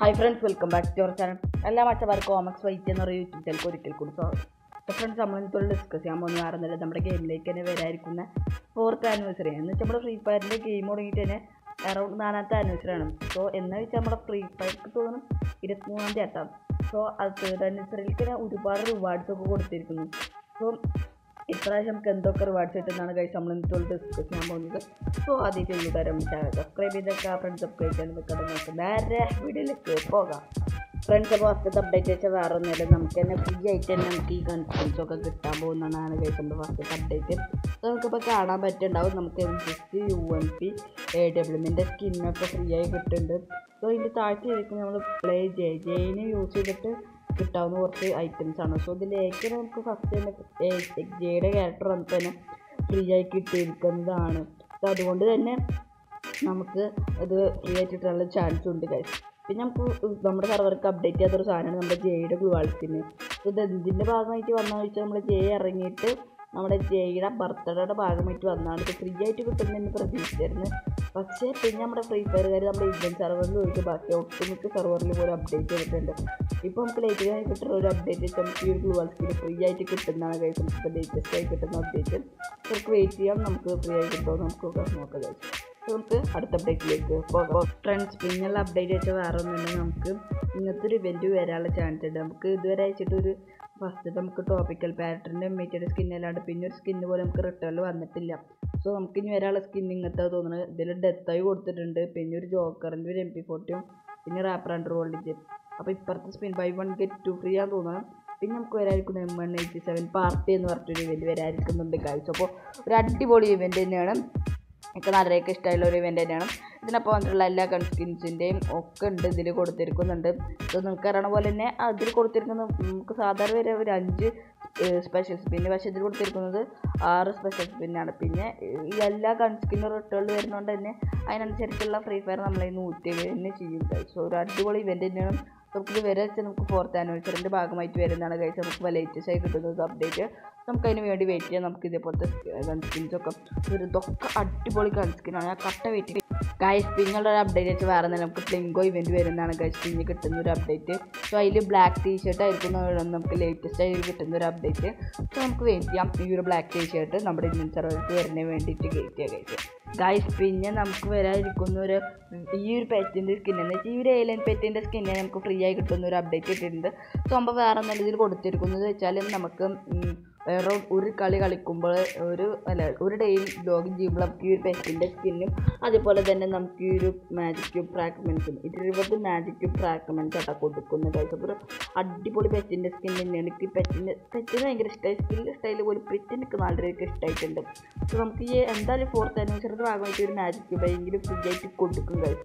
Hi friends welcome back to your channel എല്ലാ മച്ചമാർക്കും കോമക്സ് white എന്ന് ഒരു യൂട്യൂബ് ചാനൽ ഒരിക്കൽ കൂടി സോ ഫ്രണ്ട്സ് നമ്മൾ ഇന്നത്തോട് ഡിസ്കസ് ചെയ്യാൻ പോകുന്ന മാറുന്നില്ല നമ്മുടെ ഗെയിമിലേക്ക് തന്നെ വരായിരിക്കുന്ന ഫോർത്ത് ആനിവേഴ്സറി എന്ന് വെച്ചാൽ നമ്മുടെ ഫ്രീ ഫയറിന്റെ ഗെയിം തുടങ്ങിയിട്ട് തന്നെ അറൗണ്ട് നാലാമത്തെ ആനിവേഴ്സറി ആണ്. സോ എന്ന് വെച്ചാൽ നമ്മുടെ ഫ്രീ ഫയർക്ക് തോന്നുന്നു ഇരുപത്തിമൂന്നാം തീയതി എത്താം സോ അത് തേർഡ് ആനിവേഴ്സറിയിലേക്ക് തന്നെ ഒരുപാട് റിവാർഡ്സ് ഒക്കെ കൊടുത്തിരിക്കുന്നു. സോ ഇപ്രാവശ്യം നമുക്ക് എന്തൊക്കെ റിവാർഡ്സ് കിട്ടുന്നതാണ് കഴിച്ച് നമ്മൾ ഇന്നത്തോട് ഡിസ്കസ് ചെയ്യാൻ പോകുന്നത്. സോ ആദ്യം ചെയ്തുതരാം ചാനൽ സബ്സ്ക്രൈബ് ചെയ്തൊക്കെ ആ ഫ്രണ്ട്സ് സബ്സ്ക്രൈബ് ചെയ്യാൻ നിൽക്കണം നമുക്ക് നേരെ വീഡിയോയിലേക്ക് പോകാം. ഫ്രണ്ട്സ് അപ്പോൾ ഫസ്റ്റത്തെ അപ്ഡേറ്റ് വെച്ചാൽ വേറെ ഒന്നുമില്ല നമുക്ക് തന്നെ ഫ്രീ ആയിട്ട് തന്നെ നമുക്ക് ഈ കൺഫറൻസ് ഒക്കെ കിട്ടാൻ പോകുന്നതാണ് കഴിക്കുമ്പോൾ ഫസ്റ്റത്തെ അപ്ഡേറ്റ് നമുക്കിപ്പോൾ കാണാൻ പറ്റുന്നുണ്ടാവും. നമുക്ക് six U M P A ഡബ്ല്യുമിന്റെ സ്കിന്നൊക്കെ ഫ്രീ ആയി കിട്ടുന്നുണ്ട്. സോ ഇതിന്റെ താഴ്ച ശരിക്കും നമ്മൾ പ്ലേ ജെ ജെയിനെ യൂസ് ചെയ്തിട്ട് കിട്ടാവുന്ന കുറച്ച് ഐറ്റംസ് ആണ്. സോ ഇതിലേക്ക് നമുക്ക് ഫസ്റ്റ് തന്നെ ജയുടെ ക്യാരക്ടർ നമുക്ക് തന്നെ ഫ്രീ ആയി കിട്ടിയിരിക്കുന്നതാണ് സോ അതുകൊണ്ട് തന്നെ നമുക്ക് ഇത് ഫ്രീ ആയിട്ട് കിട്ടാനുള്ള ചാൻസ് ഉണ്ട് കാര്യം പിന്നെ നമുക്ക് നമ്മുടെ സർവർക്ക് അപ്ഡേറ്റ് ചെയ്യാത്തൊരു സാധനമാണ് നമ്മുടെ ജെയുടെ ഗ്ലുവാൾ സ്കിന്ന് ഇത് എന്തിന്റെ ഭാഗമായിട്ട് വന്നതെന്ന് വെച്ചാൽ നമ്മൾ ജെ ഇറങ്ങിയിട്ട് നമ്മുടെ ജെയുടെ ബർത്ത്ഡേയുടെ ഭാഗമായിട്ട് വന്നതാണ്. ഇത് ഫ്രീ ആയിട്ട് കിട്ടുമെന്ന് പ്രതീക്ഷിച്ചിരുന്നു. പക്ഷേ പിന്നെ നമ്മുടെ ഫ്രീ ഫയറുകാർ നമ്മുടെ ഇന്ത്യൻ സെർവറിൽ ഒഴിച്ച് ബാക്കി ഒട്ടുമിക്ക സെർവറിൽ പോലും അപ്ഡേറ്റ് ചെയ്തിട്ടുണ്ട് ഇപ്പോൾ നമുക്ക് ലേറ്റസ്റ്റ് ആയി കിട്ടുന്ന ഒരു അപ്ഡേറ്റ് നമുക്ക് ഈ ഒരു ഗ്ലൂ സ്കിൻ ഫ്രീ ആയിട്ട് കിട്ടുന്നതാണ് കഴിച്ച് നമുക്ക് ലേറ്റസ്റ്റ് ആയി കിട്ടുന്ന അപ്ഡേറ്റ് നമുക്ക് വെയിറ്റ് ചെയ്യാം. നമുക്ക് ഫ്രീ ആയി കിട്ടുമോ നമുക്ക് നോക്കാം. കഴിച്ചു നമുക്ക് അടുത്ത അപ്ഡേറ്റിലേക്ക് പോകാം. ഫ്രണ്ട്സ് പിന്നെയുള്ള അപ്ഡേറ്റ് ആയിട്ട് വേറെ ഒന്നുമില്ല നമുക്ക് ഇങ്ങനത്തെ ഒരു ഇവന്റ് വരാനുള്ള ചാൻസ് ഉണ്ട്. നമുക്ക് ഇതുവരെ അയച്ചിട്ട് ഒരു ഫസ്റ്റ് നമുക്ക് ടോപ്പിക്കൽ പാറ്ററിന്റെ എമ്മിറ്റഡ് സ്കിൻ അല്ലാണ്ട് പിന്നെ ഒരു സ്കിന്ന് പോലെ നമുക്ക് റിട്ടേണിൽ വന്നിട്ടില്ല. സോ നമുക്ക് ഇനി വരാനുള്ള സ്കിൻ ഇങ്ങനത്തെ തോന്നുന്നത് ഇതിൽ ഡെത്തായി കൊടുത്തിട്ടുണ്ട്. പിന്നെ ഒരു ജോക്കറിന്റെ ഒരു എം പി ഫോർട്ടിയും പിന്നെ റാപ്പർ ആൻഡ് റോൾഡിജ് അപ്പോൾ ഇപ്പുറത്തെ spin buy one get two free ആണെന്ന് തോന്നുന്നത് പിന്നെ നമുക്ക് വരായിരിക്കുന്ന M one eighty seven party എന്ന് പറഞ്ഞിട്ടൊരു ഇവന്റ് വരായിരിക്കുന്നുണ്ട് കാഴ്ച അപ്പോൾ ഒരു അടിപൊളി ഇവന്റ് തന്നെയാണ്. എനിക്ക് നല്ലതൊക്കെ ഇഷ്ടമായുള്ള ഒരു ഇവന്റ് തന്നെയാണ്. ഇതിനപ്പോൾ വന്നിട്ടുള്ള എല്ലാ കൺസ്കിൻസിന്റെയും ഒക്കെ ഉണ്ട് ഇതിൽ കൊടുത്തിരിക്കുന്നുണ്ട്. ഇത് നിങ്ങൾക്ക് അറിയണ പോലെ തന്നെ അതിൽ കൊടുത്തിരിക്കുന്ന നമുക്ക് സാധാരണ വരെ ഒരു അഞ്ച് സ്പെഷ്യൽ സ്പിന്ന് പക്ഷേ ഇതിൽ കൊടുത്തിരിക്കുന്നത് ആറ് സ്പെഷ്യൽ സ്പിന്നാണ് പിന്നെ ഈ എല്ലാ കൺസ്കിൻ റിട്ടേൺ വരുന്നതുകൊണ്ട് തന്നെ അതിനനുസരിച്ചുള്ള ഫ്രീ ഫയർ നമ്മളെ നൂറ്റി തന്നെ ചെയ്യും സോ ഒരു അടിപൊളി ഇവന്റ് തന്നെയാണ്. നമുക്കിത് വരെ നമുക്ക് ഫോർത്ത് ആനിവേഴ്സറിന്റെ ഭാഗമായിട്ട് വരുന്നതാണ് കഴിച്ച് നമുക്ക് ലേറ്റസ്റ്റ് ആയി കിട്ടുന്നത് അപ്ഡേറ്റ് നമുക്ക് അതിന് വേണ്ടി വെയിറ്റ് ചെയ്യാം. നമുക്ക് ഇതേപോലത്തെ ഗൺസ്കിൻസൊക്കെ ഒരു ഇതൊക്കെ അടിപൊളി ഗൺസ്കിനാണ് ആ കട്ട വെയിറ്റ് ഗൈസ് പിന്നുള്ള ഒരു അപ്ഡേറ്റ് വെച്ച് വേറെ നമുക്ക് പ്ലിങ്കോ ഇവന്റ് വരുന്നതാണ് ഗൈസ് പിന്നെ കിട്ടുന്ന ഒരു അപ്ഡേറ്റ് സോ അതിൽ ബ്ലാക്ക് ടീ ഷർട്ട് ആയിരിക്കും നമുക്ക് ലേറ്റസ്റ്റ് ആയി കിട്ടുന്ന ഒരു അപ്ഡേറ്റ് സോ നമുക്ക് വെയിറ്റ് ചെയ്യാം. ഈ ഒരു ബ്ലാക്ക് ടീ ഷർട്ട് നമ്മുടെ ഇന്ത്യൻ സർവർക്ക് വരുന്നതിന് വേണ്ടിയിട്ട് വെയിറ്റ് ചെയ്യാം ഗൈസ് ഗൈസ് പിന്നെ നമുക്ക് വരാതിരിക്കുന്ന ഒരു ഈ ഒരു പെറ്റിന്റെ സ്കിൻ എന്ന് വെച്ചാൽ ഈ ഒരു ഏലൻ പെറ്റിന്റെ സ്കിന്നെ നമുക്ക് ഫ്രീ ആയി കിട്ടുന്ന ഒരു അപ്ഡേറ്റ് ഇട്ടിട്ടുണ്ട്. സോ നമ്മൾ വേറെ നല്ല ഇതിൽ കൊടുത്തിരിക്കുന്നത് വെച്ചാൽ നമുക്ക് വേറെ ഒരു കളി കളിക്കുമ്പോൾ ഒരു അല്ല ഒരു ഡേയിൽ ലോഗിൻ ചെയ്യുമ്പോൾ നമുക്ക് ഈ ഒരു പെറ്റിന്റെ സ്കിന്നും അതുപോലെ തന്നെ നമുക്ക് ഈ ഒരു മാജിക് ക്യൂബ് ഫ്രാഗ്മെൻസും ഇരുപത് മാജിക് ക്യൂബ് ഫ്രാഗ്മെൻസ് ആട്ടാ കൊടുക്കുന്നത് അപ്പോൾ ഒരു അടിപൊളി പെറ്റിന്റെ സ്കിൻ തന്നെയാണ്. എനിക്ക് പെറ്റിന്റെ പെറ്റിന് ഭയങ്കര ഇഷ്ടമായി സ്കിൻ സ്റ്റൈൽ പോലും പെറ്റിനൊക്കെ എനിക്ക് രീതിക്ക് ഇഷ്ടമായിട്ടുണ്ട് സോ നമുക്ക് ഈ എന്തായാലും ഫോർത്ത് ആനിവേഴ്സറിയുടെ ഭാഗമായിട്ട് ഒരു മാജിക് ക്യൂബ് എങ്കിലും ഫ്രീ ആയിട്ട് കൊടുക്കും കഴിയും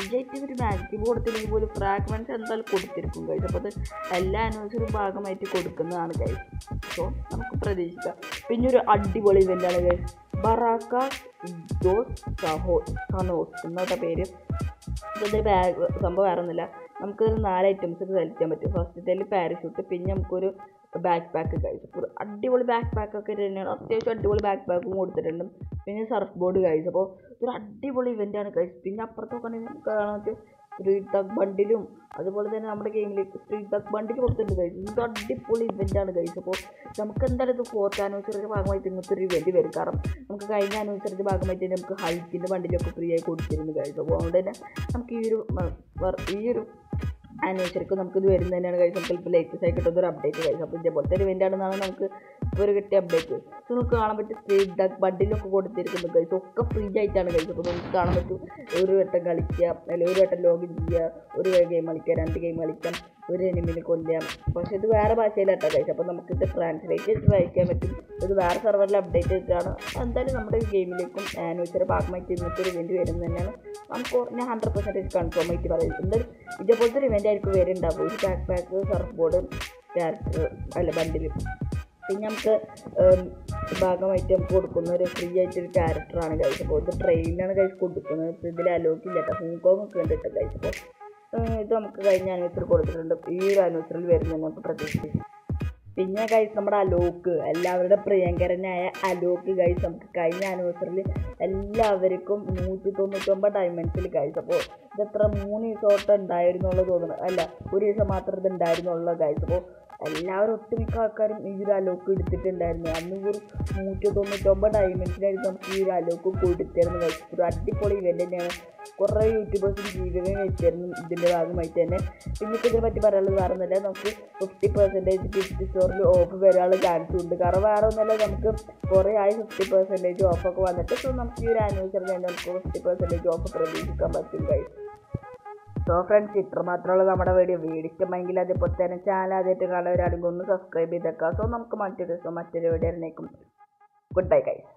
ആയിട്ട് ഒരു ക്യൂബ് കൊടുത്തില്ലെങ്കിൽ പോലും ഫ്രാഗ്മെന്റ്സ് എന്തായാലും കൊടുത്തിരിക്കും കഴിച്ചു അപ്പോൾ അത് എല്ലാ ആനിവേഴ്സറി ഭാഗമായിട്ട് കൊടുക്കുന്നതാണ് കഴിയും സോ നമുക്ക് പ്രതീക്ഷിക്കാം. പിന്നെ ഒരു അടിപൊളി ഇവന്റാണ് കഴിയും ബറാക്ക ജോസ് സഹോ സനോസ് എന്നൊക്കെ പേര്. ഇതൊരു ബാഗ് സംഭവം വേറെ ഒന്നുമില്ല നമുക്കൊരു നാല് ഐറ്റംസ് സെലക്ട് ചെയ്യാൻ പറ്റും. ഫസ്റ്റത്തേൽ പാരഷൂട്ട് പിന്നെ നമുക്കൊരു ബാക്ക് പാക്ക് കഴിച്ചു അപ്പോൾ അടിപൊളി ബാക്ക് പാക്ക് ഒക്കെ തന്നെയാണ്. അത്യാവശ്യം അടിപൊളി ബാക്ക് പാക്കും കൊടുത്തിട്ടുണ്ട്. പിന്നെ സർഫ് ബോർഡ് കഴിച്ചു അപ്പോൾ ഒരു അടിപൊളി ഇവന്റാണ് ഗൈസ് പിന്നെ അപ്പുറത്തൊക്കെ നമുക്ക് കാണാൻ പറ്റും സ്ട്രീറ്റ് ബണ്ടിലും അതുപോലെ തന്നെ നമ്മുടെ ഗെയിമിലേക്ക് സ്ട്രീറ്റ് തഗ് ബണ്ടിൽ കൊടുത്തിട്ടുണ്ട് കഴിച്ചു ഇത് അടിപൊളി ഇവന്റാണ് കഴിച്ചു അപ്പോൾ നമുക്ക് എന്തായാലും ഇത് ഫോർത്ത് ആനിവേഴ്സറിയുടെ ഭാഗമായിട്ട് ഇങ്ങനത്തെ ഒരു ഇവന്റ് വരും. കാരണം നമുക്ക് കഴിഞ്ഞ ആനിവേഴ്സറിയുടെ ഭാഗമായിട്ട് തന്നെ നമുക്ക് ഹൈറ്റിന്റെ ബണ്ടിലൊക്കെ ഫ്രീ ആയി കൊടുത്തിരുന്നു കഴിച്ചു അപ്പോൾ അതുകൊണ്ട് തന്നെ നമുക്ക് ഈ ഒരു ഈ ഒരു ആനിവേഴ്സറിക്ക് നമുക്ക് ഇത് വരുന്നത് തന്നെയാണ് കഴിച്ച് നമുക്ക് ഇപ്പോൾ ലേറ്റസ്റ്റ് ആയി ഒരു അപ്ഡേറ്റ് കഴിച്ചു അപ്പോൾ ഇതേപോലത്തെ ഒരു ഇവന്റ് ആണെന്നാണ് നമുക്ക് ഒരു കിട്ടിയ അപ്ഡേറ്റ് സോ നമുക്ക് കാണാൻ പറ്റും സ്ട്രീറ്റ് ഡക്ക് ബഡിലൊക്കെ കൊടുത്തിരിക്കുന്നു കഴിച്ചു ഒക്കെ ഫ്രീ ആയിട്ടാണ് കഴിച്ചത് അപ്പോൾ നമുക്ക് കാണാൻ പറ്റും ഒരു വട്ടം കളിക്കുക അല്ലെങ്കിൽ ഒരു വട്ടം ലോഗിൻ ചെയ്യുക ഒരു ഗെയിം കളിക്കുക രണ്ട് ഗെയിം കളിക്കാം ഒരു എനിമിനെ കൊല്ലാം പക്ഷേ ഇത് വേറെ ഭാഷയിലാട്ടോ കഴിച്ചു അപ്പോൾ നമുക്കിത് ട്രാൻസ്ലേറ്റ് വായിക്കാൻ പറ്റും. ഇത് വേറെ സെർവറിൽ അപ്ഡേറ്റ് ചെയ്തിട്ടാണ്. എന്തായാലും നമ്മുടെ ഗെയിമിലേക്കും ആനിവേഴ്സറി ഭാഗമായിട്ട് ഇന്നത്തെ ഒരു ഇവന്റ് വരുന്നത് തന്നെയാണ് നമുക്ക് ഞാൻ ഹൺഡ്രഡ് പെർസെന്റേജ് കൺഫേം ആയിട്ട് പറയും. എന്തായാലും ഇതേപോലത്തെ ഒരു ഇവന്റ് ആയിരിക്കും വരുന്നുണ്ടാവും ഒരു backpack surfboard character അല്ല ബണ്ടിൽ പിന്നെ നമുക്ക് ഭാഗമായിട്ട് നമുക്ക് കൊടുക്കുന്ന ഒരു ഫ്രീ ആയിട്ടൊരു ക്യാരക്ടറാണ് കഴിച്ചപ്പോൾ ഇത് ട്രെയിനാണ് കഴിച്ച് കൊടുക്കുന്നത്. ഇപ്പോൾ ഇതിൽ അലോക്കില്ല കേട്ടോ ഹോങ്കോങ് ഒക്കെ കണ്ടിട്ടുണ്ട് കഴിച്ചപ്പോൾ ഇത് നമുക്ക് കഴിഞ്ഞ അനുസരിച്ച് കൊടുത്തിട്ടുണ്ട്. ഈ ഒരു അനുസരിച്ച് നമുക്ക് പ്രതീക്ഷിച്ചു പിന്നെ ഗൈസ് നമ്മുടെ അലോക്ക് എല്ലാവരുടെ പ്രിയങ്കരനായ അലോക്ക് ഗൈസ് നമുക്ക് കഴിഞ്ഞ ആനിവേഴ്സറിയിൽ എല്ലാവർക്കും നൂറ്റി തൊണ്ണൂറ്റൊമ്പത് ഡയമണ്ട്സിൽ ഗൈസ് അപ്പോൾ ഇതെത്ര മൂന്ന് ദിവസം ഉണ്ടായിരുന്നുള്ളൂ തോന്നുന്നു. അല്ല ഒരു ദിവസം മാത്രം ഇത് ഉണ്ടായിരുന്നുള്ളൂ ഗൈസ് അപ്പോൾ എല്ലാവരും ഒട്ടുമിക്ക ആൾക്കാരും ഈ ഒരു അലോക്ക് എടുത്തിട്ടുണ്ടായിരുന്നു. അന്ന് ഒരു നൂറ്റി തൊണ്ണൂറ്റൊമ്പത് ഡയമണ്ട്സിനായിരുന്നു നമുക്ക് ഈ ഒരു അലോക്ക് കൊടുത്തിരുന്നു ഗൈസ് ഒരു അടിപൊളി ഇവന്റ് തന്നെയാണ്. കുറേ യൂട്യൂബേഴ്സും ജീവിതം വെച്ചിരുന്നു ഇതിന്റെ ഭാഗമായിട്ട് തന്നെ. പിന്നെ ഇതിനെ പറ്റി പറയാനുള്ളത് വേറെ നമുക്ക് ഫിഫ്റ്റി പെർസെന്റേജ് ഫിഫ്റ്റി സ്റ്റോറിൽ ഓഫ് വരാനുള്ള ചാൻസ് ഉണ്ട്. കാരണം വേറെ ഒന്നുമല്ല നമുക്ക് കുറേ ആയി ഫിഫ്റ്റി പെർസെന്റേജ് ഓഫൊക്കെ വന്നിട്ട്. സോ നമുക്ക് ഈ ഒരു ആനിവേഴ്സറി തന്നെ നമുക്ക് ഫിഫ്റ്റി പെർസെന്റേജ് ഓഫ് പ്രതീക്ഷിക്കാൻ പറ്റും ഗൈസ് സോ ഫ്രണ്ട്സ് ഇത്ര മാത്രമുള്ള നമ്മുടെ വീഡിയോ വീഡിയോ ഇഷ്ടമെങ്കിൽ അതേപോലെ തന്നെ ചാനൽ ആദ്യമായിട്ട് കാണുന്നവരാണെങ്കിൽ ഒന്ന് സബ്സ്ക്രൈബ് ചെയ്തേക്കാം. സോ നമുക്ക് മറ്റൊരു ദിവസം മറ്റൊരു വീഡിയോ ഗുഡ് ബൈ ഗൈസ്